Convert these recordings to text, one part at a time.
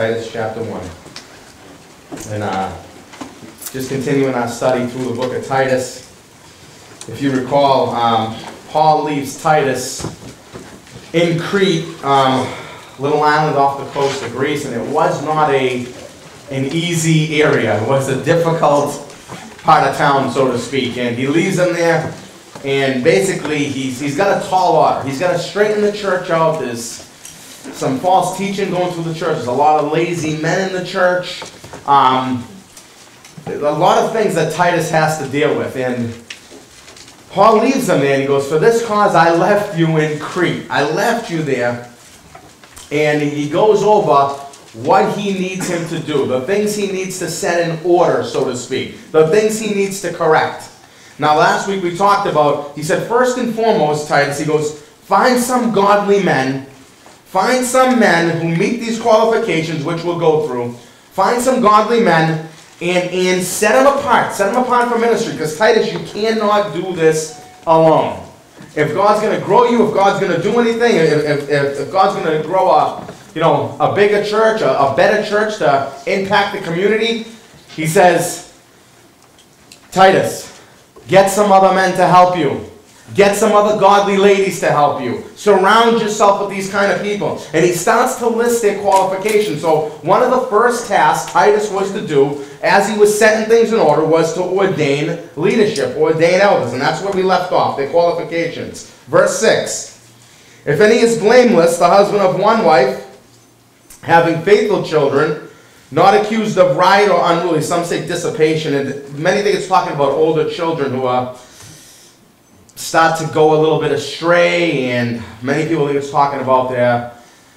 Titus chapter 1. And uh, just continuing our study through the book of Titus. If you recall, um, Paul leaves Titus in Crete, um, little island off the coast of Greece, and it was not a an easy area. It was a difficult part of town, so to speak. And he leaves them there, and basically he's, he's got a tall order. He's got to straighten the church out. There's some false teaching going through the church. There's a lot of lazy men in the church. Um, a lot of things that Titus has to deal with. And Paul leaves them there and he goes, For this cause I left you in Crete. I left you there. And he goes over what he needs him to do, the things he needs to set in order, so to speak, the things he needs to correct. Now, last week we talked about, he said, first and foremost, Titus, he goes, find some godly men, find some men who meet these qualifications, which we'll go through, find some godly men, and, and set them apart, set them apart for ministry, because Titus, you cannot do this alone. If God's going to grow you, if God's going to do anything, if, if, if God's going to grow a, you know, a bigger church, a, a better church to impact the community, he says, Titus, get some other men to help you. Get some other godly ladies to help you. Surround yourself with these kind of people. And he starts to list their qualifications. So one of the first tasks Titus was to do as he was setting things in order was to ordain leadership, ordain elders. And that's where we left off, their qualifications. Verse 6. If any is blameless, the husband of one wife, having faithful children, not accused of riot or unruly. Some say dissipation, and many think it's talking about older children who are start to go a little bit astray, and many people think it's talking about their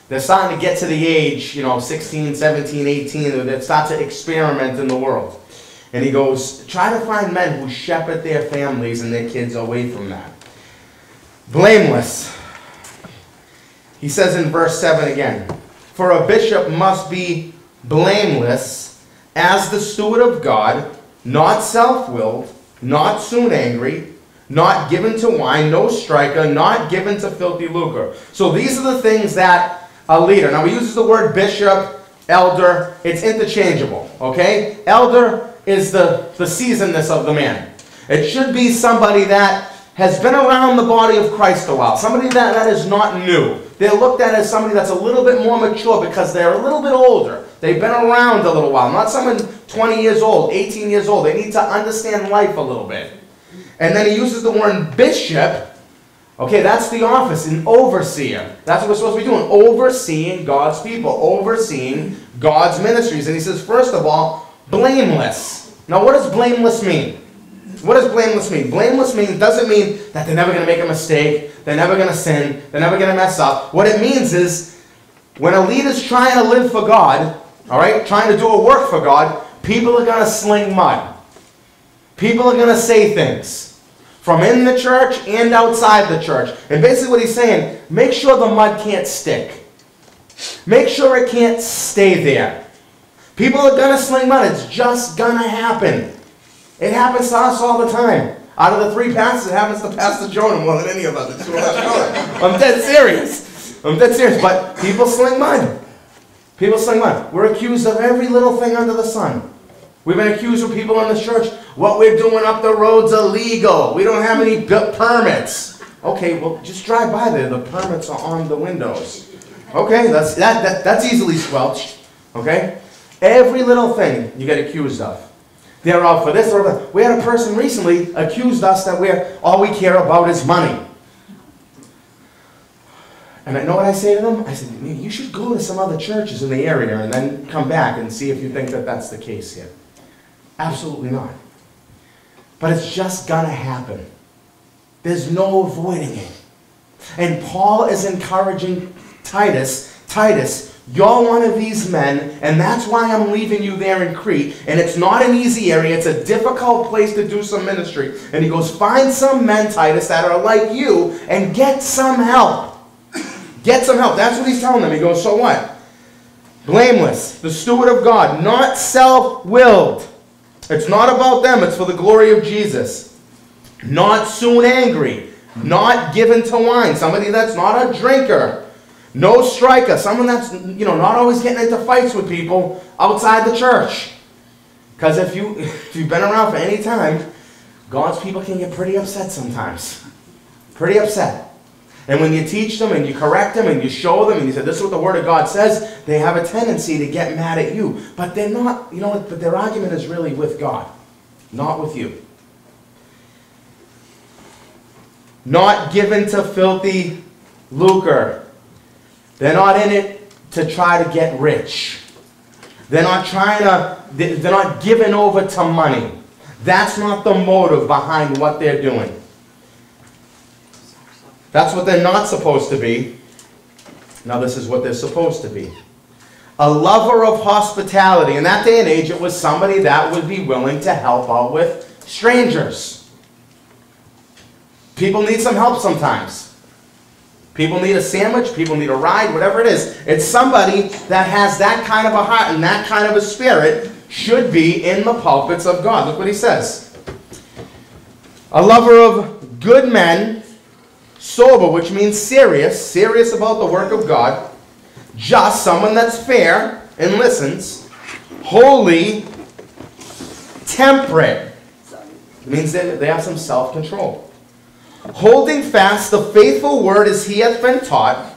they're starting to get to the age, you know, 16, 17, 18, that start to experiment in the world. And he goes, try to find men who shepherd their families and their kids away from that. Blameless. He says in verse 7 again, for a bishop must be blameless as the steward of God, not self willed, not soon angry, not given to wine, no striker, not given to filthy lucre. So these are the things that a leader, now he uses the word bishop, elder, it's interchangeable, okay? Elder is the, the seasonedness of the man. It should be somebody that has been around the body of Christ a while, somebody that, that is not new. They're looked at as somebody that's a little bit more mature because they're a little bit older. They've been around a little while. Not someone 20 years old, 18 years old. They need to understand life a little bit. And then he uses the word bishop. Okay, that's the office, an overseer. That's what we're supposed to be doing, overseeing God's people, overseeing God's ministries. And he says, first of all, blameless. Now, what does blameless mean? What does blameless mean? Blameless means doesn't mean that they're never going to make a mistake, they're never going to sin, they're never going to mess up. What it means is when a leader's trying to live for God, all right, trying to do a work for God, people are going to sling mud. People are going to say things from in the church and outside the church. And basically what he's saying, make sure the mud can't stick. Make sure it can't stay there. People are going to sling mud. It's just going to happen. It happens to us all the time. Out of the three pastors, it happens to Pastor Jonah more than any of us. I'm dead serious. I'm dead serious. But people sling mud. People sling mud. We're accused of every little thing under the sun. We've been accused of people in the church. What we're doing up the road's illegal. We don't have any permits. Okay, well, just drive by there. The permits are on the windows. Okay, that's, that, that, that's easily squelched. Okay? Every little thing you get accused of. They're out for this or that. We had a person recently accused us that we're all we care about is money. And I know what I say to them? I said, you should go to some other churches in the area and then come back and see if you think that that's the case here. Absolutely not. But it's just going to happen. There's no avoiding it. And Paul is encouraging Titus, Titus, you're one of these men, and that's why I'm leaving you there in Crete. And it's not an easy area, it's a difficult place to do some ministry. And he goes, Find some men, Titus, that are like you, and get some help. Get some help. That's what he's telling them. He goes, So what? Blameless, the steward of God, not self willed. It's not about them, it's for the glory of Jesus. Not soon angry, not given to wine. Somebody that's not a drinker No striker, someone that's you know not always getting into fights with people outside the church. Because if you if you've been around for any time, God's people can get pretty upset sometimes. Pretty upset. And when you teach them and you correct them and you show them and you say, this is what the Word of God says, they have a tendency to get mad at you. But they're not, you know, but their argument is really with God, not with you. Not given to filthy lucre. They're not in it to try to get rich. They're not trying to, they're not giving over to money. That's not the motive behind what they're doing. That's what they're not supposed to be. Now, this is what they're supposed to be. A lover of hospitality. In that day and age, it was somebody that would be willing to help out with strangers. People need some help sometimes. People need a sandwich, people need a ride, whatever it is. It's somebody that has that kind of a heart and that kind of a spirit should be in the pulpits of God. Look what he says. A lover of good men sober, which means serious, serious about the work of God, just, someone that's fair and listens, holy, temperate. It means that they have some self control. Holding fast the faithful word as he hath been taught,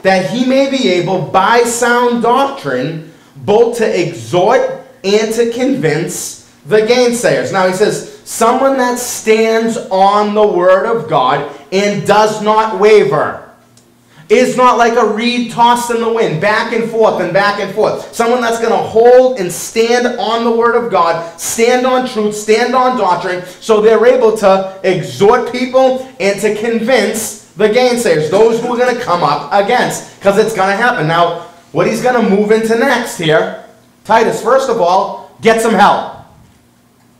that he may be able by sound doctrine both to exhort and to convince the gainsayers. Now he says, someone that stands on the word of God and does not waver. Is not like a reed tossed in the wind, back and forth and back and forth. Someone that's going to hold and stand on the Word of God, stand on truth, stand on doctrine, so they're able to exhort people and to convince the gainsayers, those who are going to come up against, because it's going to happen. Now, what he's going to move into next here, Titus, first of all, get some help.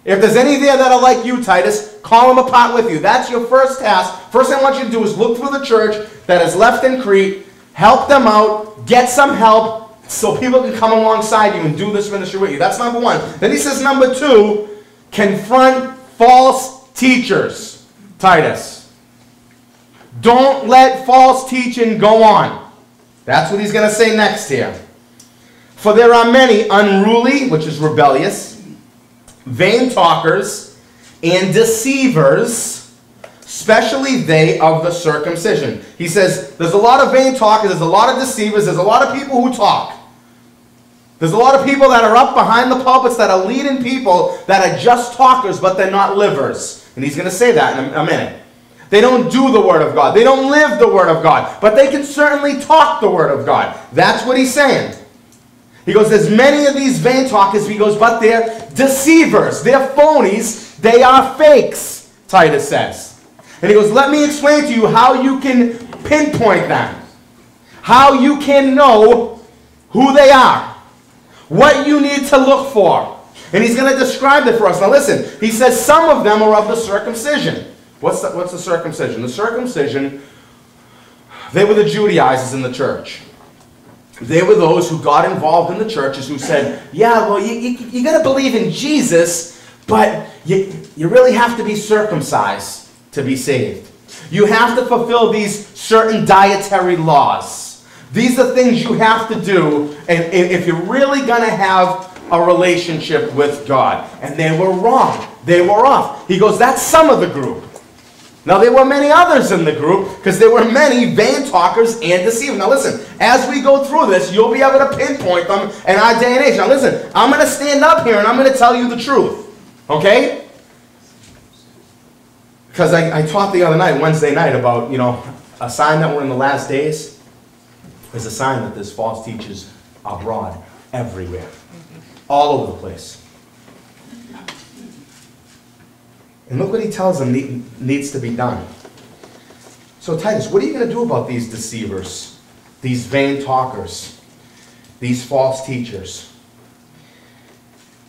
If there's any there that are like you, Titus, call them apart with you. That's your first task. First thing I want you to do is look through the church that is left in Crete, help them out, get some help so people can come alongside you and do this ministry with you. That's number one. Then he says, number two, confront false teachers. Titus. Don't let false teaching go on. That's what he's going to say next here. For there are many unruly, which is rebellious, vain talkers, and deceivers, especially they of the circumcision. He says there's a lot of vain talkers, there's a lot of deceivers, there's a lot of people who talk. There's a lot of people that are up behind the pulpits that are leading people that are just talkers, but they're not livers. And he's going to say that in a, minute. They don't do the Word of God. They don't live the Word of God. But they can certainly talk the Word of God. That's what he's saying. He goes, there's many of these vain talkers. He goes, but they're deceivers. They're phonies. They are fakes, Titus says. And he goes, let me explain to you how you can pinpoint them. How you can know who they are. What you need to look for. And he's going to describe it for us. Now listen, he says some of them are of the circumcision. What's the, what's the circumcision? The circumcision, they were the Judaizers in the church. They were those who got involved in the churches who said, yeah, well, you, you, you got to believe in Jesus, but you, you really have to be circumcised to be saved. You have to fulfill these certain dietary laws. These are things you have to do and, if you're really going to have a relationship with God. And they were wrong. They were off. He goes, that's some of the group. Now, there were many others in the group because there were many vain talkers and deceivers. Now, listen, as we go through this, you'll be able to pinpoint them in our day and age. Now, listen, I'm going to stand up here and I'm going to tell you the truth. Okay? Because I, I taught the other night, Wednesday night, about, you know, a sign that we're in the last days is a sign that there's false teachers abroad everywhere, all over the place. And look what he tells them needs to be done. So, Titus, what are you going to do about these deceivers, these vain talkers, these false teachers?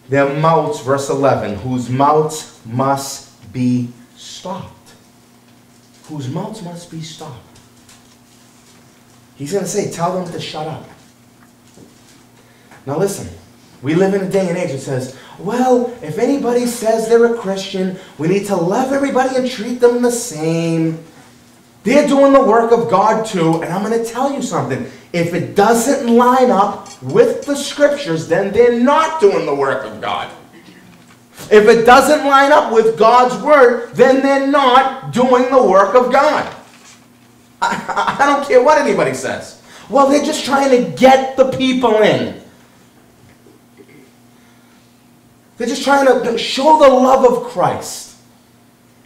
Their mouths, verse 11, whose mouths must be stopped. Whose mouths must be stopped. He's going to say, tell them to shut up. Now, listen. We live in a day and age that says, well, if anybody says they're a Christian, we need to love everybody and treat them the same. They're doing the work of God too, and I'm going to tell you something. If it doesn't line up with the scriptures, then they're not doing the work of God. If it doesn't line up with God's word, then they're not doing the work of God. I, I, don't care what anybody says. Well, they're just trying to get the people in. They're just trying to show the love of Christ.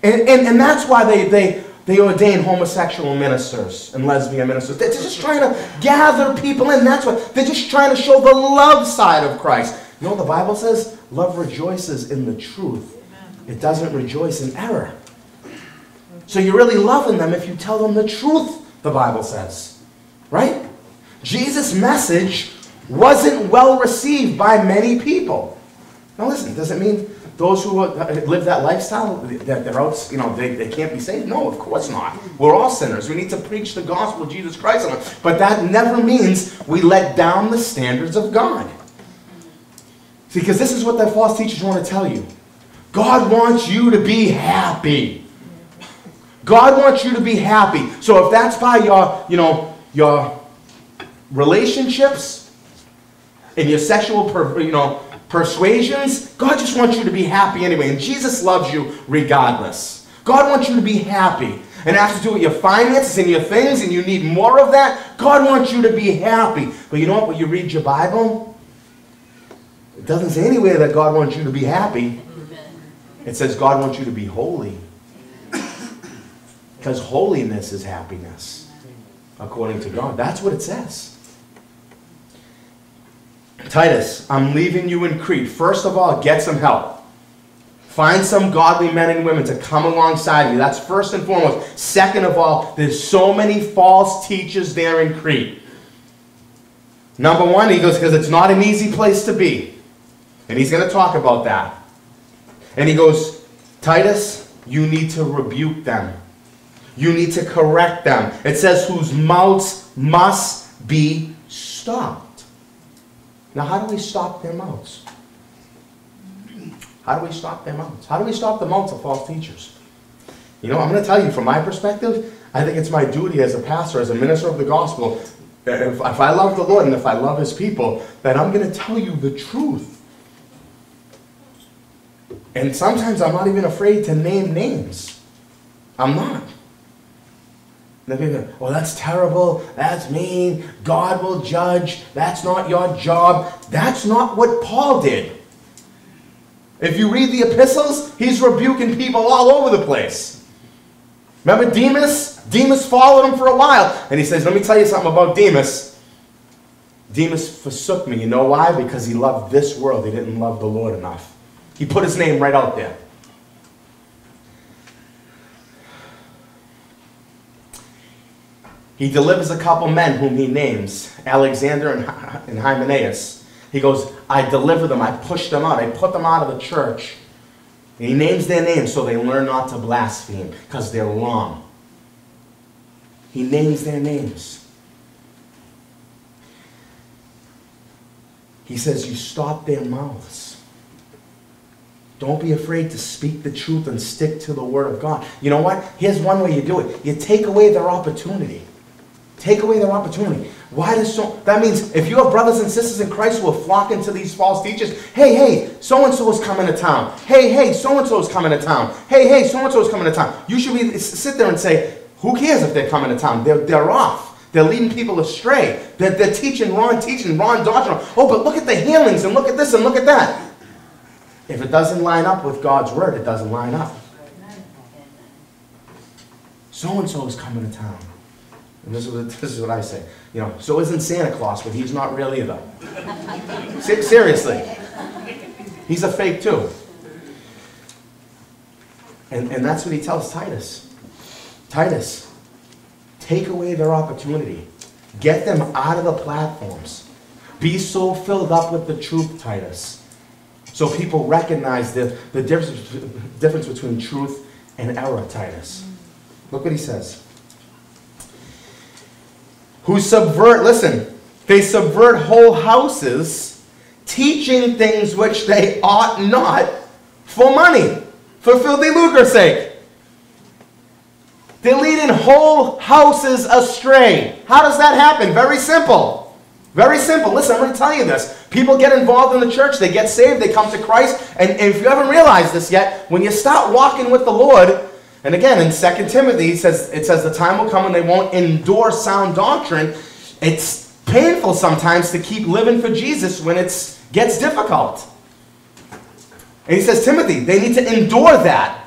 And, and, and that's why they, they, they ordain homosexual ministers and lesbian ministers. They're just trying to gather people in. That's what they're just trying to show the love side of Christ. You know what the Bible says? Love rejoices in the truth. It doesn't rejoice in error. So you're really loving them if you tell them the truth, the Bible says. Right? Jesus' message wasn't well received by many people. Now listen, does it mean those who uh, live that lifestyle, that they're out, you know, they, they can't be saved? No, of course not. We're all sinners. We need to preach the gospel of Jesus Christ. But that never means we let down the standards of God. See, because this is what the false teachers want to tell you. God wants you to be happy. God wants you to be happy. So if that's by your, you know, your relationships and your sexual, you know, persuasions. God just wants you to be happy anyway. And Jesus loves you regardless. God wants you to be happy. And has to do with your finances and your things, and you need more of that. God wants you to be happy. But you know what? When you read your Bible, it doesn't say anywhere that God wants you to be happy. It says God wants you to be holy. Because holiness is happiness, according to God. That's what it says. Titus, I'm leaving you in Crete. First of all, get some help. Find some godly men and women to come alongside you. That's first and foremost. Second of all, there's so many false teachers there in Crete. Number one, he goes, because it's not an easy place to be. And he's going to talk about that. And he goes, Titus, you need to rebuke them. You need to correct them. It says, whose mouths must be stopped. Now, how do we stop their mouths? How do we stop their mouths? How do we stop the mouths of false teachers? You know, I'm going to tell you from my perspective, I think it's my duty as a pastor, as a minister of the gospel, if, if I love the Lord and if I love his people, that I'm going to tell you the truth. And sometimes I'm not even afraid to name names. I'm not. Well, oh, that's terrible. That's mean. God will judge. That's not your job. That's not what Paul did. If you read the epistles, he's rebuking people all over the place. Remember Demas? Demas followed him for a while. And he says, let me tell you something about Demas. Demas forsook me. You know why? Because he loved this world. He didn't love the Lord enough. He put his name right out there. He delivers a couple men whom he names, Alexander and, and Hymenaeus. He goes, I deliver them, I push them out, I put them out of the church. And he names their names so they learn not to blaspheme, because they're wrong. He names their names. He says, You stop their mouths. Don't be afraid to speak the truth and stick to the word of God. You know what? Here's one way you do it you take away their opportunity. Take away their opportunity. Why does so? That means if you have brothers and sisters in Christ who are flocking to these false teachers, hey, hey, so and so is coming to town. Hey, hey, so and so is coming to town. Hey, hey, so and so is coming to town. You should be sit there and say, who cares if they're coming to town? They're, they're off. They're leading people astray. They're, they're teaching wrong teaching, wrong doctrine. Oh, but look at the healings and look at this and look at that. If it doesn't line up with God's word, it doesn't line up. So and so is coming to town. And this is, what, this is what I say. You know, so isn't Santa Claus, but he's not real either. Seriously. He's a fake too. And, and that's what he tells Titus. Titus, take away their opportunity. Get them out of the platforms. Be so filled up with the truth, Titus. So people recognize the, the difference, difference between truth and error, Titus. Look what he says who subvert, listen, they subvert whole houses, teaching things which they ought not for money, for filthy lucre's sake. They're leading whole houses astray. How does that happen? Very simple. Very simple. Listen, I'm going to tell you this. People get involved in the church, they get saved, they come to Christ, and, if you haven't realized this yet, when you start walking with the Lord, and again in 2 Timothy it says it says the time will come when they won't endure sound doctrine. It's painful sometimes to keep living for Jesus when it gets difficult. And he says, Timothy, they need to endure that.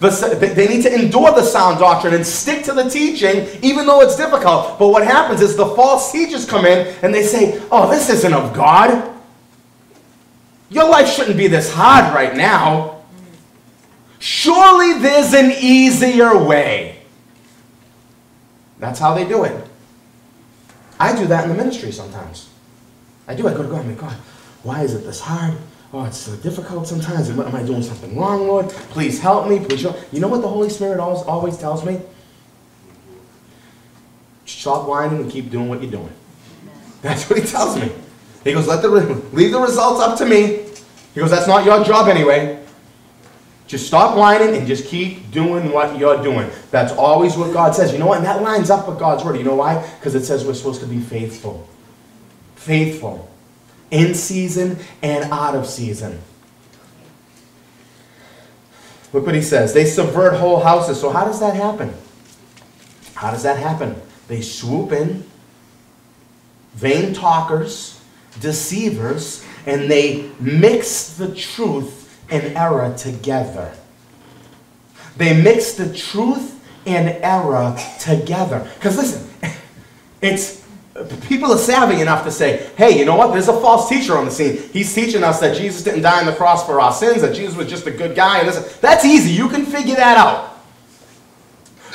They need to endure the sound doctrine and stick to the teaching, even though it's difficult. But what happens is the false teachers come in and they say, Oh, this isn't of God. Your life shouldn't be this hard right now. Surely there's an easier way. That's how they do it. I do that in the ministry sometimes. I do. I go to God and God, why is it this hard? Oh, it's so difficult sometimes. Am I doing something wrong, Lord? Please help me. Please show. You know what the Holy Spirit always, always tells me? Stop whining and keep doing what you're doing. That's what he tells me. He goes, Let the leave the results up to me. He goes, That's not your job anyway. Just stop whining and just keep doing what you're doing. That's always what God says. You know what? And that lines up with God's word. You know why? Because it says we're supposed to be faithful. Faithful in season and out of season. Look what he says. They subvert whole houses. So, how does that happen? How does that happen? They swoop in, vain talkers, deceivers, and they mix the truth and error together. They mix the truth and error together. Because listen, it's people are savvy enough to say, hey, you know what? There's a false teacher on the scene. He's teaching us that Jesus didn't die on the cross for our sins, that Jesus was just a good guy. And this. That's easy. You can figure that out.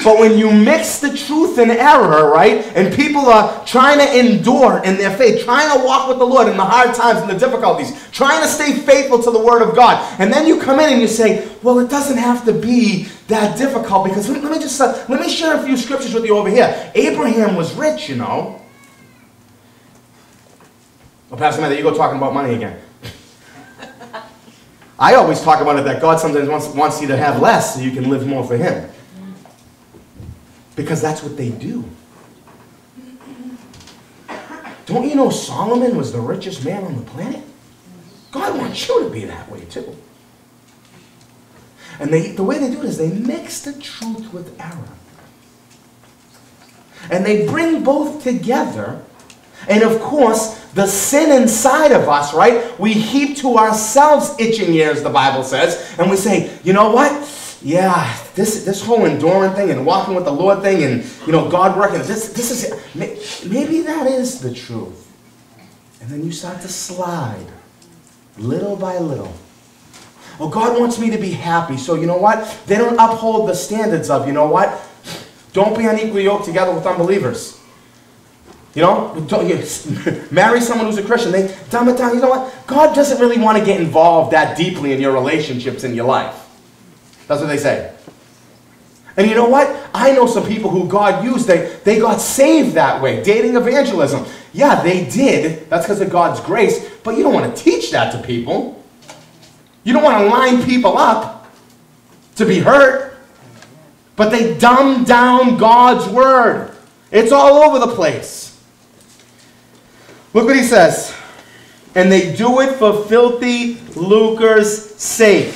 But when you mix the truth and error, right, and people are trying to endure in their faith, trying to walk with the Lord in the hard times and the difficulties, trying to stay faithful to the Word of God, and then you come in and you say, well, it doesn't have to be that difficult because let, me just uh, let me share a few scriptures with you over here. Abraham was rich, you know. Well, Pastor Mat, you go talking about money again. I always talk about it that God sometimes wants, wants you to have less so you can live more for Him. Because that's what they do. Don't you know Solomon was the richest man on the planet? God wants you to be that way too. And they, the way they do it is they mix the truth with error. And they bring both together. And of course, the sin inside of us, right? We heap to ourselves itching ears, the Bible says, and we say, you know what? Yeah, this this whole enduring thing and walking with the Lord thing and you know God working. This this is maybe that is the truth. And then you start to slide, little by little. Well, God wants me to be happy, so you know what? They don't uphold the standards of you know what? Don't be unequally yoked together with unbelievers. You know, marry someone who's a Christian. They dumb it down. You know what? God doesn't really want to get involved that deeply in your relationships in your life. That's what they say. And you know what? I know some people who God used, they, they got saved that way. Dating evangelism. Yeah, they did. That's because of God's grace. But you don't want to teach that to people. You don't want to line people up to be hurt. But they dumb down God's word. It's all over the place. Look what he says. And they do it for filthy lucre's sake.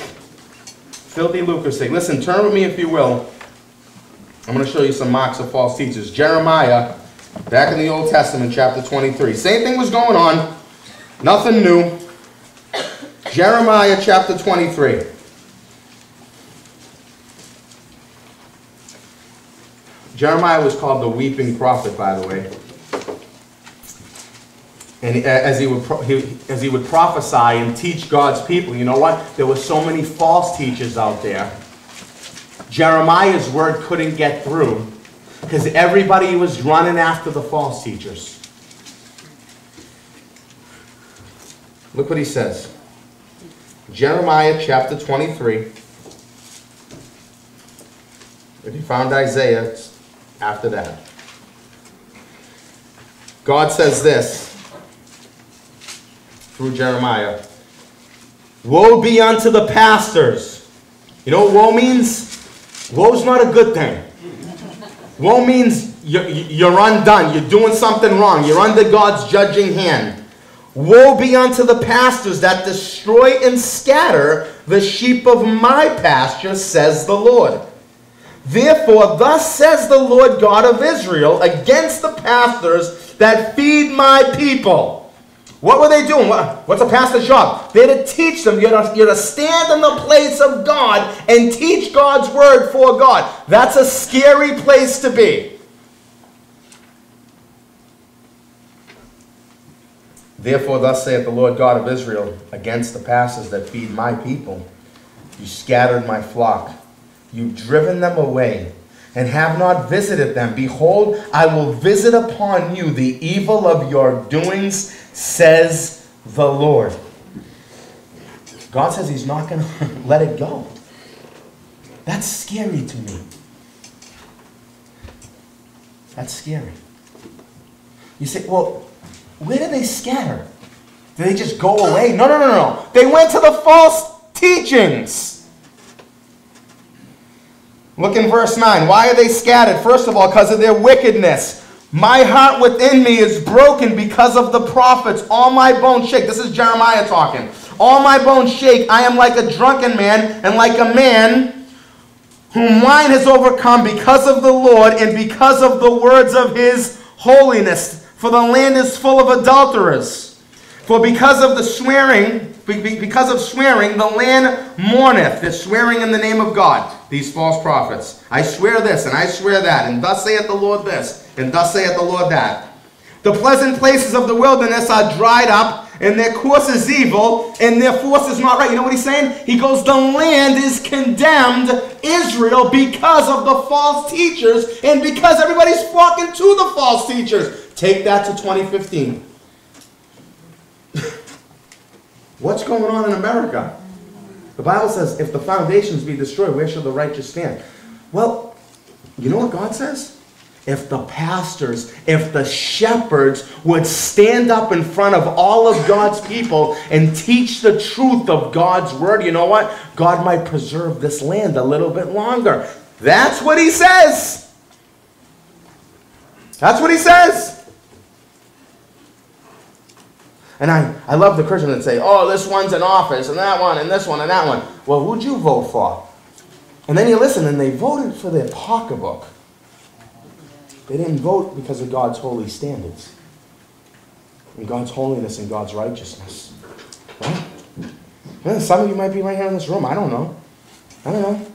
Filthy lucre's. Listen, turn with me if you will. I'm going to show you some marks of false teachers. Jeremiah, back in the Old Testament, chapter 23. Same thing was going on. Nothing new. Jeremiah chapter 23. Jeremiah was called the weeping prophet, by the way. And as he would as he would prophesy and teach God's people, you know what? There were so many false teachers out there. Jeremiah's word couldn't get through because everybody was running after the false teachers. Look what he says. Jeremiah chapter 23. If you found Isaiah, after that. God says this through Jeremiah. Woe be unto the pastors. You know what woe means? Woe's not a good thing. Woe means you're, you're undone. You're doing something wrong. You're under God's judging hand. Woe be unto the pastors that destroy and scatter the sheep of my pasture, says the Lord. Therefore, thus says the Lord God of Israel against the pastors that feed my people. What were they doing? what's a pastor's job? They're to teach them. You're to, you're to stand in the place of God and teach God's word for God. That's a scary place to be. Therefore, thus saith the Lord God of Israel against the pastors that feed my people You scattered my flock, you've driven them away, and have not visited them. Behold, I will visit upon you the evil of your doings, says the Lord. God says He's not going to let it go. That's scary to me. That's scary. You say, well, where did they scatter? Did they just go away? No, no, no, no. They went to the false teachings. Look in verse 9. Why are they scattered? First of all, because of their wickedness. My heart within me is broken because of the prophets. All my bones shake. This is Jeremiah talking. All my bones shake. I am like a drunken man and like a man whom wine has overcome because of the Lord and because of the words of his holiness for the land is full of adulterers. For because of the swearing, because of swearing, the land mourneth. They're swearing in the name of God, these false prophets. I swear this, and I swear that, and thus saith the Lord this, and thus saith the Lord that. The pleasant places of the wilderness are dried up, and their course is evil, and their force is not right. You know what he's saying? He goes, The land is condemned, Israel, because of the false teachers, and because everybody's flocking to the false teachers. Take that to 2015. What's going on in America? The Bible says, if the foundations be destroyed, where shall the righteous stand? Well, you know what God says? If the pastors, if the shepherds would stand up in front of all of God's people and teach the truth of God's word, you know what? God might preserve this land a little bit longer. That's what he says. That's what he says. And I, I love the Christians that say, oh, this one's in office, and that one, and this one, and that one. Well, who'd you vote for? And then you listen, and they voted for their pocketbook. They didn't vote because of God's holy standards, and God's holiness and God's righteousness. Right? Some of you might be right here in this room. I don't know. I don't know.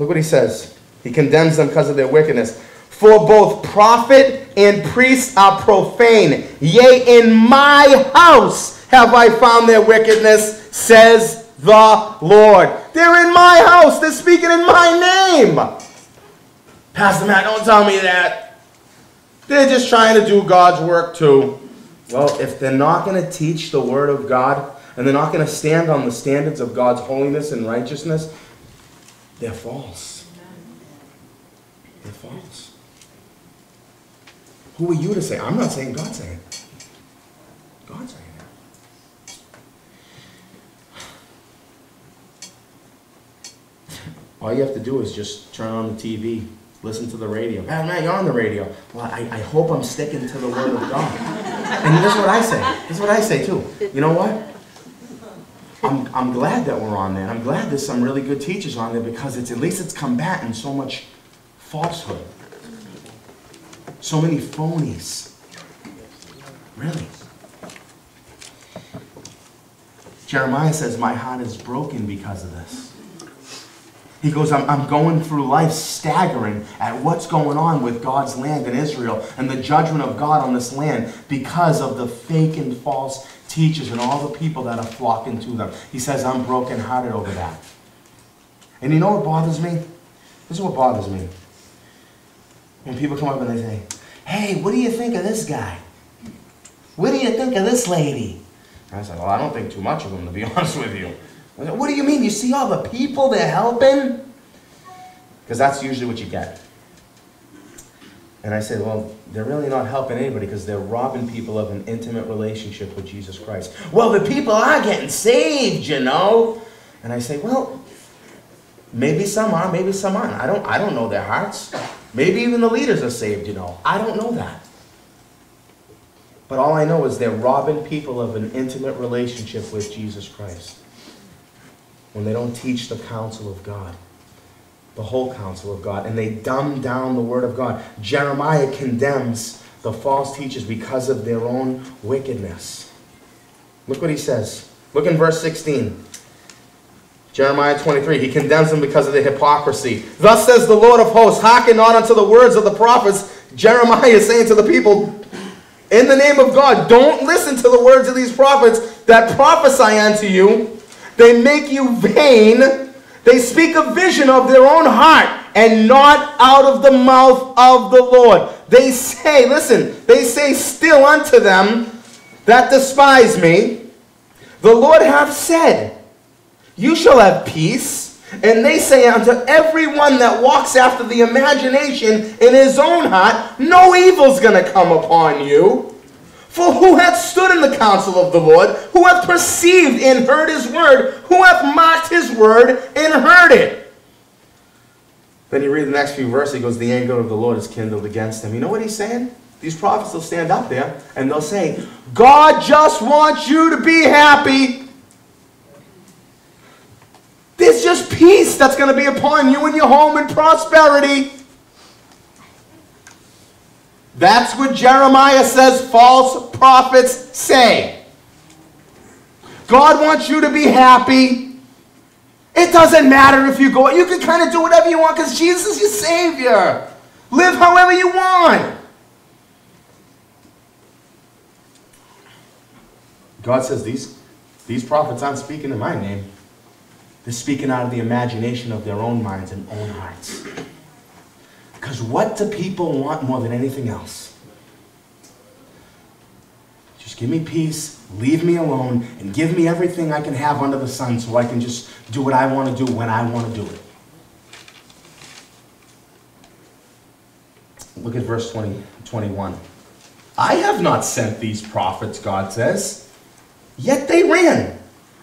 Look what he says. He condemns them because of their wickedness. For both prophet and priest are profane. Yea, in my house have I found their wickedness, says the Lord. They're in my house. They're speaking in my name. Pastor Mat, don't tell me that. They're just trying to do God's work too. Well, if they're not going to teach the Word of God and they're not going to stand on the standards of God's holiness and righteousness, they're false. They're false. Who are you to say? I'm not saying God saying it. God's saying it. All you have to do is just turn on the TV, listen to the radio. Man, you're on the radio. Well, I, I hope I'm sticking to the Word of God. And this is what I say. This is what I say too. You know what? I'm, I'm glad that we're on there. I'm glad there's some really good teachers on there because it's at least it's combating so much falsehood. So many phonies. Really. Jeremiah says, My heart is broken because of this. He goes, I'm, I'm going through life staggering at what's going on with God's land in Israel and the judgment of God on this land because of the fake and false teachers and all the people that are flocking to them. He says, I'm brokenhearted over that. And you know what bothers me? This is what bothers me when people come up and they say, hey, what do you think of this guy? What do you think of this lady? I said, well, I don't think too much of them, to be honest with you. What do you mean? You see all the people they're helping? Because that's usually what you get. And I said, well, they're really not helping anybody because they're robbing people of an intimate relationship with Jesus Christ. Well, the people are getting saved, you know. And I say, well, Maybe some are, maybe some aren't. I don't, I don't know their hearts. Maybe even the leaders are saved, you know. I don't know that. But all I know is they're robbing people of an intimate relationship with Jesus Christ when they don't teach the counsel of God, the whole counsel of God, and they dumb down the word of God. Jeremiah condemns the false teachers because of their own wickedness. Look what he says. Look in verse 16. Jeremiah 23, he condemns them because of their hypocrisy. Thus says the Lord of hosts, hearken not unto the words of the prophets. Jeremiah is saying to the people, in the name of God, don't listen to the words of these prophets that prophesy unto you. They make you vain. They speak a vision of their own heart and not out of the mouth of the Lord. They say, listen, they say still unto them that despise me, the Lord hath said, you shall have peace. And they say unto everyone that walks after the imagination in his own heart, no evil's going to come upon you. For who hath stood in the counsel of the Lord? Who hath perceived and heard his word? Who hath marked his word and heard it? Then you read the next few verses, he goes, The anger of the Lord is kindled against them. You know what he's saying? These prophets will stand up there and they'll say, God just wants you to be happy. There's just peace that's going to be upon you and your home and prosperity. That's what Jeremiah says false prophets say. God wants you to be happy. It doesn't matter if you go, you can kind of do whatever you want because Jesus is your Savior. Live however you want. God says these, these prophets aren't speaking in my name. They're speaking out of the imagination of their own minds and own hearts. Because what do people want more than anything else? Just give me peace, leave me alone, and give me everything I can have under the sun so I can just do what I want to do when I want to do it. Look at verse 20, 21. I have not sent these prophets, God says, yet they ran.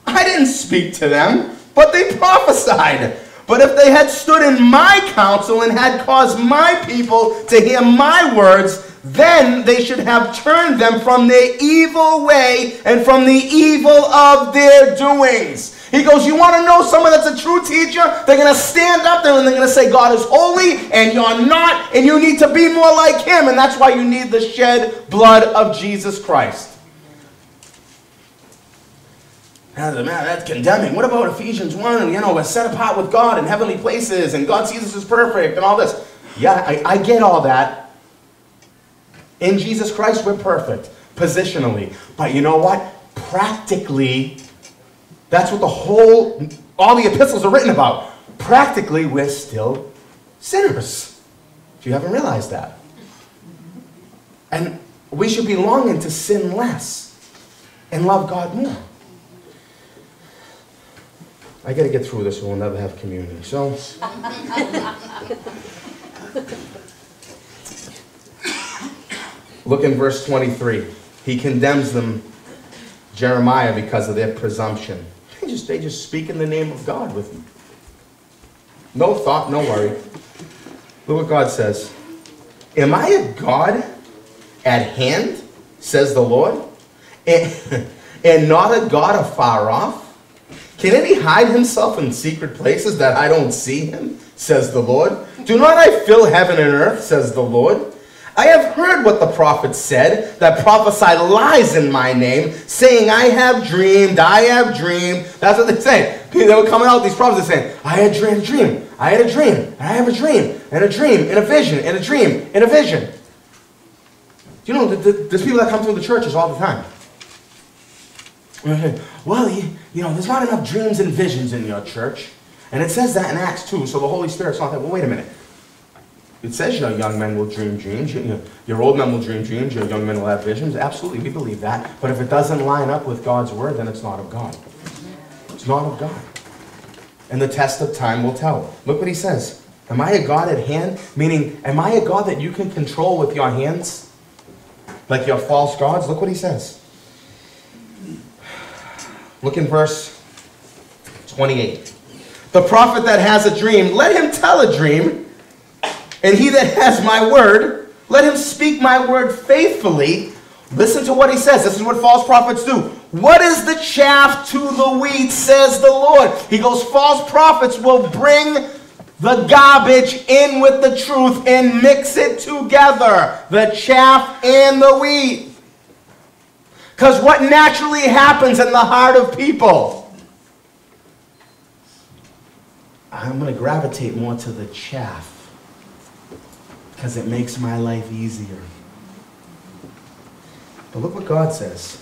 I didn't speak to them but they prophesied. But if they had stood in my counsel and had caused my people to hear my words, then they should have turned them from their evil way and from the evil of their doings. He goes, You want to know someone that's a true teacher? They're going to stand up there and they're going to say, God is holy and you're not, and you need to be more like him. And that's why you need the shed blood of Jesus Christ. Man, that's condemning. What about Ephesians 1? You know, we're set apart with God in heavenly places, and God sees us as perfect, and all this. Yeah, I, I get all that. In Jesus Christ, we're perfect, positionally. But you know what? Practically, that's what the whole, all the epistles are written about. Practically, we're still sinners. If you haven't realized that. And we should be longing to sin less and love God more. I got to get through this or we'll never have community. So, look in verse 23. He condemns them, Jeremiah, because of their presumption. They just, they just speak in the name of God with no thought, no worry. Look what God says. Am I a God at hand, says the Lord, and, and not a God afar off? Can any hide himself in secret places that I don't see him? Says the Lord. Do not I fill heaven and earth? Says the Lord. I have heard what the prophets said that prophesy lies in my name, saying, I have dreamed, I have dreamed. That's what they say. They were coming out, these prophets saying, I had a dream, dream. I had a dream, and I have a dream, and a dream, and a vision, and a dream, and a vision. You know, there's people that come through the churches all the time. Well, you, you know, there's not enough dreams and visions in your church. And it says that in Acts 2, so the Holy Spirit's not that. Well, wait a minute. It says your young men will dream dreams, your, your old men will dream dreams, your young men will have visions. Absolutely, we believe that. But if it doesn't line up with God's word, then it's not of God. It's not of God. And the test of time will tell. Look what he says. Am I a God at hand? Meaning, am I a God that you can control with your hands? Like your false gods? Look what he says. Look in verse 28. The prophet that has a dream, let him tell a dream. And he that has my word, let him speak my word faithfully. Listen to what he says. This is what false prophets do. What is the chaff to the wheat, says the Lord? He goes, false prophets will bring the garbage in with the truth and mix it together. The chaff and the wheat. Because what naturally happens in the heart of people? I'm going to gravitate more to the chaff because it makes my life easier. But look what God says.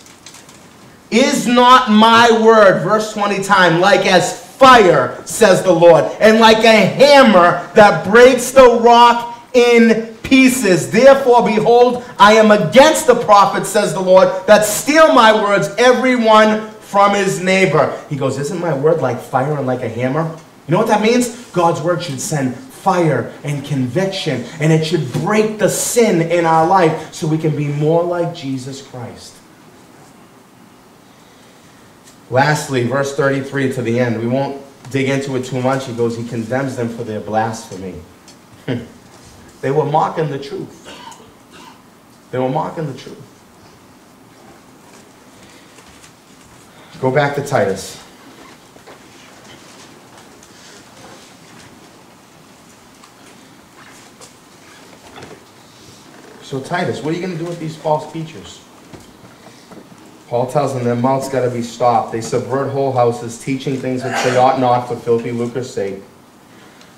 Is not my word, verse 20 time, like as fire, says the Lord, and like a hammer that breaks the rock in pieces. Therefore, behold, I am against the prophets, says the Lord, that steal my words, every one from his neighbor. He goes, Isn't my word like fire and like a hammer? You know what that means? God's word should send fire and conviction, and it should break the sin in our life so we can be more like Jesus Christ. Lastly, verse 33 to the end. We won't dig into it too much. He goes, He condemns them for their blasphemy. Hmm. They were mocking the truth. They were mocking the truth. Go back to Titus. So, Titus, what are you going to do with these false teachers? Paul tells them their mouths got to be stopped. They subvert whole houses, teaching things which they ought not for filthy lucre's sake.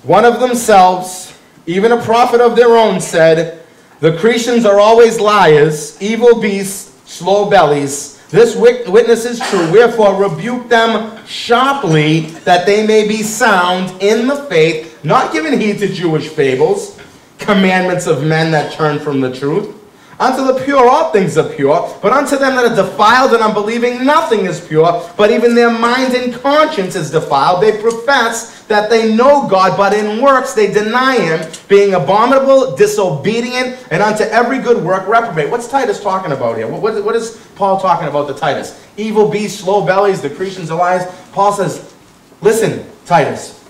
One of themselves, even a prophet of their own, said, The Cretans are always liars, evil beasts, slow bellies. This witness is true. Wherefore, rebuke them sharply, that they may be sound in the faith, not giving heed to Jewish fables, commandments of men that turn from the truth Unto the pure all things are pure, but unto them that are defiled and unbelieving nothing is pure, but even their mind and conscience is defiled. They profess that they know God, but in works they deny him, being abominable, disobedient, and unto every good work reprobate. What's Titus talking about here? What, what is Paul talking about to Titus? Evil beasts, slow bellies, the Cretans are liars. Paul says, listen, Titus.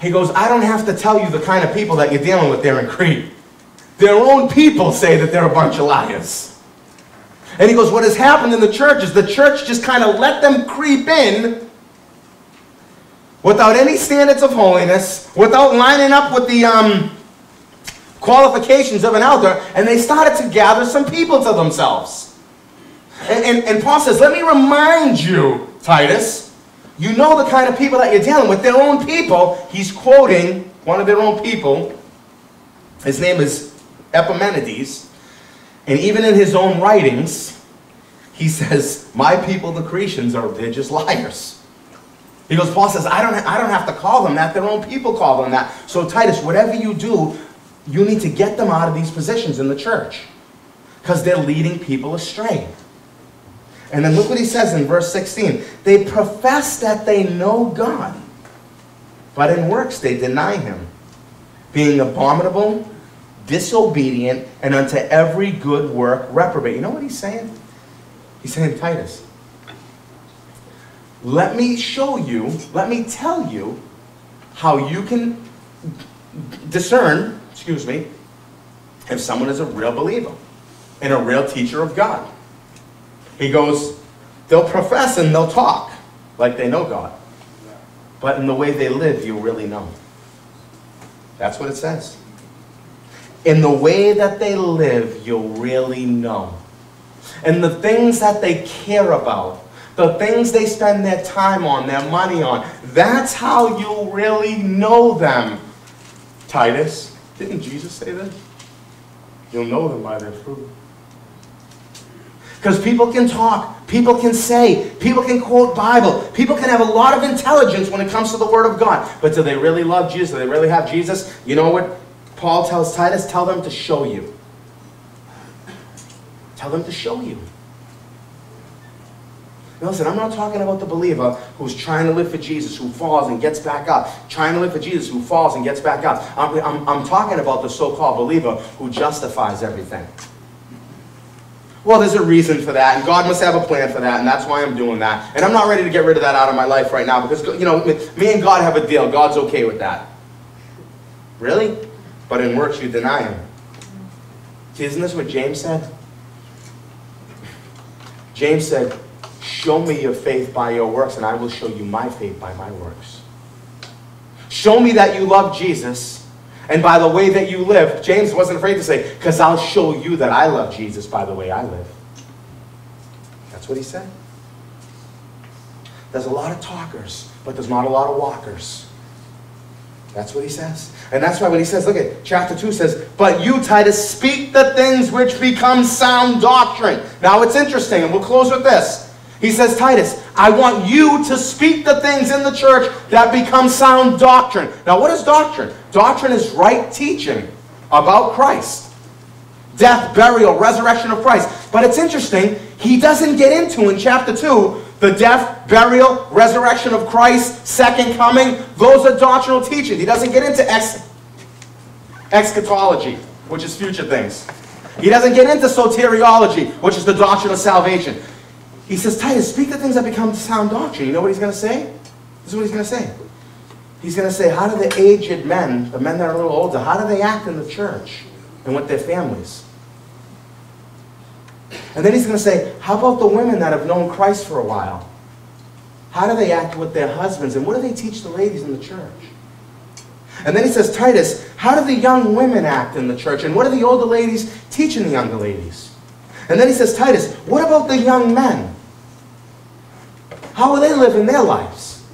He goes, I don't have to tell you the kind of people that you're dealing with there in Crete. Their own people say that they're a bunch of liars. And he goes, What has happened in the church is the church just kind of let them creep in without any standards of holiness, without lining up with the um, qualifications of an elder, and they started to gather some people to themselves. And, and, and Paul says, Let me remind you, Titus, you know the kind of people that you're dealing with, their own people. He's quoting one of their own people. His name is Epimenides, and even in his own writings, he says, My people, the Cretans, are just liars. He goes, Paul says, I don't, I don't have to call them that. Their own people call them that. So, Titus, whatever you do, you need to get them out of these positions in the church because they're leading people astray. And then look what he says in verse 16. They profess that they know God, but in works they deny him, being abominable, disobedient, and unto every good work reprobate. You know what he's saying? He's saying, Titus, let me show you, let me tell you how you can discern, excuse me, if someone is a real believer and a real teacher of God. He goes, they'll profess and they'll talk like they know God. But in the way they live, you really know. That's what it says in the way that they live, you'll really know. And the things that they care about, the things they spend their time on, their money on, that's how you'll really know them. Titus, didn't Jesus say this? You'll know them by their fruit. Because people can talk, people can say, people can quote Bible, people can have a lot of intelligence when it comes to the Word of God. But do they really love Jesus? Do they really have Jesus? You know what? Paul tells Titus, tell them to show you. Tell them to show you. Now listen, I'm not talking about the believer who's trying to live for Jesus, who falls and gets back up. Trying to live for Jesus, who falls and gets back up. I'm, I'm, I'm talking about the so-called believer who justifies everything. Well, there's a reason for that, and God must have a plan for that, and that's why I'm doing that. And I'm not ready to get rid of that out of my life right now because, you know, me and God have a deal. God's okay with that. Really? But in works you deny Him. Isn't this what James said? James said, Show me your faith by your works, and I will show you my faith by my works. Show me that you love Jesus, and by the way that you live, James wasn't afraid to say, because I'll show you that I love Jesus by the way I live. That's what he said. There's a lot of talkers, but there's not a lot of walkers. That's what he says. And that's why when he says, look at chapter 2 says, But you, Titus, speak the things which become sound doctrine. Now it's interesting, and we'll close with this. He says, Titus, I want you to speak the things in the church that become sound doctrine. Now, what is doctrine? Doctrine is right teaching about Christ death, burial, resurrection of Christ. But it's interesting, he doesn't get into in chapter 2 the death, burial, resurrection of Christ, second coming. Those are doctrinal teachings. He doesn't get into ex- eschatology, which is future things. He doesn't get into soteriology, which is the doctrine of salvation. He says, Titus, speak the things that become sound doctrine. You know what he's going to say? This is what he's going to say. He's going to say, how do the aged men, the men that are a little older, how do they act in the church and with their families? And then he's going to say, how about the women that have known Christ for a while? How do they act with their husbands? And what do they teach the ladies in the church? And then he says, Titus, how do the young women act in the church? And what are the older ladies teaching the younger ladies? And then he says, Titus, what about the young men? How are they living their lives?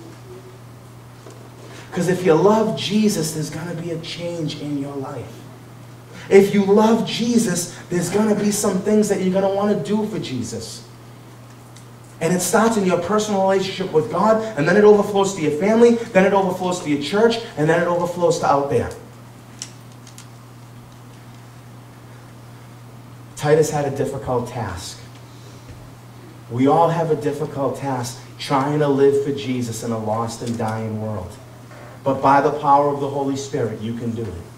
Because if you love Jesus, there's going to be a change in your life. If you love Jesus, there's going to be some things that you're going to want to do for Jesus. And it starts in your personal relationship with God, and then it overflows to your family, then it overflows to your church, and then it overflows to out there. Titus had a difficult task. We all have a difficult task trying to live for Jesus in a lost and dying world. But by the power of the Holy Spirit, you can do it.